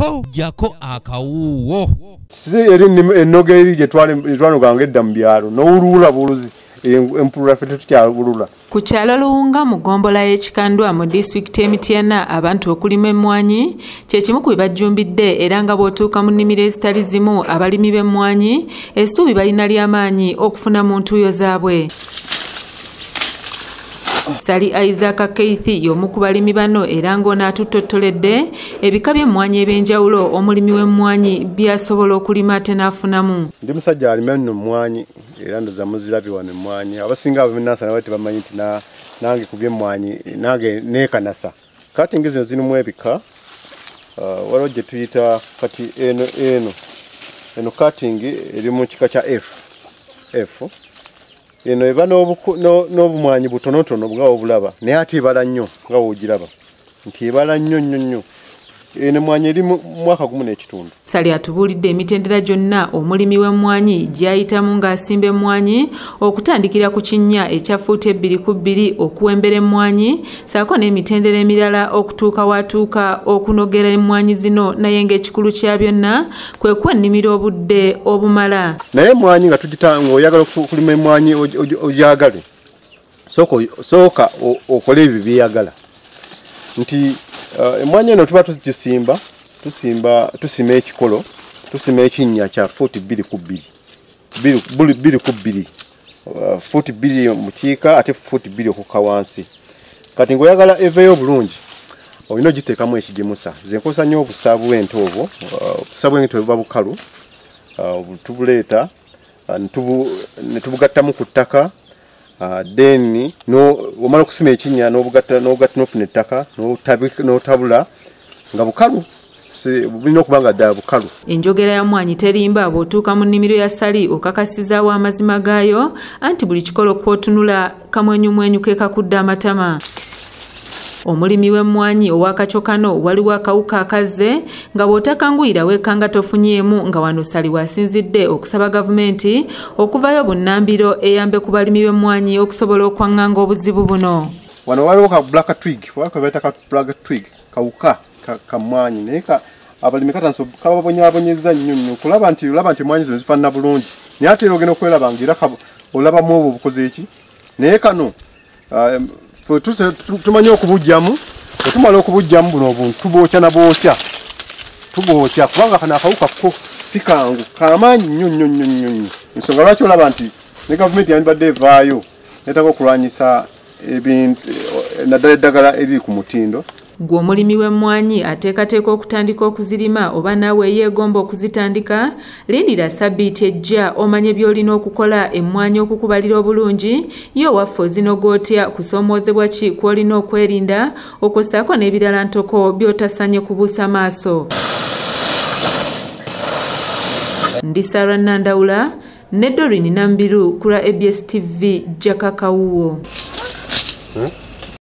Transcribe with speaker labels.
Speaker 1: po jako akawuuwo
Speaker 2: si eri nnima- ennoga eri gyetwanoganga edda mu byalo n'olulula buluzi empulula ffe tetukyabulula
Speaker 3: ku kyalo luwunga mu ggombolola y'ekikandwa mu disitulikiti emityana abantu okulima emmwanyi kye kimu ku bibajjumbidde era nga bw'otuuka mu nnimiro ezitali zimu abalimi b'emmwanyi essuubi balina ly'amaanyi okufuna mu ntuuyo zaabwe sali isaaka keith y'omu ku balimi bano era ng'ono atutottoledde ebika by'emmwanyi eb'enjawulo omulimi w'emmwanyi by'asobola okulima ate n'afunamu.
Speaker 2: Ndi musajja alima nno mmwanyi era ndoza muzirabye wano emmwanyi. Abasinga abamenasa nawe tebamanyi nti na- nange ku byemmwanyi nange neekanasa. Kati nge zino zirimu ebika uh, waliwo gye tuyita kati eno eno eno kating eri mu kika kya f f eno eba n'obumwanyi butonotono nga obulaba naye ate ebala nnyo nga woogiraba nti ebala nnyo nnyo nnyo eno emmwanyi eri mwaka gumu n'ekitundu.
Speaker 3: Sali atubuulidde emitendera gyonna omulimi w'emmwanyi gy'ayitamu ng'asimba emmwanyi okutandikira ku kinnya ekya fuuti ebbiri ku bbiri okuwembera emmwanyi saako n'emitendera emirala okutuuka watuuka okunogera emmwanyi zino naye ng'ekikulu kya byonna kwe kwennimira obudde obumala.
Speaker 2: Naye emwanyi nga tugitanga oyagala oku- okulima emwanyi oj- ogyagale sooka okole ebyo byeyagala nti uh, emwanyi eno tuba tugisimba tusimba tusima ekikolo tusima ekinnya kya fuuti bbiri ku bbiri. Bbiri- ku bbiri. Uh, fuuti bbiri mukiika ate fuuti bbiri okukka wansi. Kati ngaoyagala eveeyo obulungi olina ogiteekamu ekigimusa. Zenkozesa nnyo obusa bw'ente obwo Uh, obusa bw'ente buba bukalu tubuleeta netubu- netubugattamu ku ttaka then no- omala okusima ekinnya n'obugatta n'ogatta n'ofuna ettaka n'otabula nga bukalu. Bulina okuba nga ddala bukalu.
Speaker 3: Enjogera ya mmwanyi terimba bw'otuuka mu nnimiro ya sali okakasizaawo amazima gaayo anti buli kikolo kw'otunula kamwenyumwenyu ke kakudde amatama omulimi w'emmwanyi ow'akacyo kano waliwo akawuka akazze nga bw'otakanguyira weekanga tofunyeemu nga wano sali wasinzidde okusaba gavumenti okuvayo bunnambiro eyambe ku balimi b'emmwanyi okusobola okwaŋŋanga obuzibu buno.
Speaker 2: Wano waliwo ka black twig waka baita ka black twig kawuka ka- kamwanyi naye abalimi katanso kababonyabonyeza nnyo nnyo kulaba nti olaba nti emwanyi zino zifaanana bulungi. Naye ate era ogenda okweraba nga era ka- olabamu obwo obukoze eki? Naye kano tumanyi okubugjamu otumala okubugjamu buno obuntu tubookya na bookya. Tubookya kubanga kano akawuka ko si kangu kamaanyi nnyo nnyo nnyo nnyo nnyo. Ensonga lwaki olaba nti ne gavumenti yandibadde evaayo netaka okulwanyisa ebintu eh, naddala eddagala eriri ku mutindo
Speaker 3: gwe omulimi w'emmwanyi ateekateeka okutandika okuzirima oba naawe eyeegomba okuzitandika lindira sabbiiti ejja omanye by'olina okukola emmwanyi okukubalira obulungi. Ye owaffe ozinoga otya kusoomoozebwa ki kw'olina okwerinda okwosaako n'ebirala ntoko by'otasanye kubuusa maaso. Ndi sarah nandawula ne dorin nambiru ku lwa abs tv jakakawuwo.
Speaker 2: Hmm?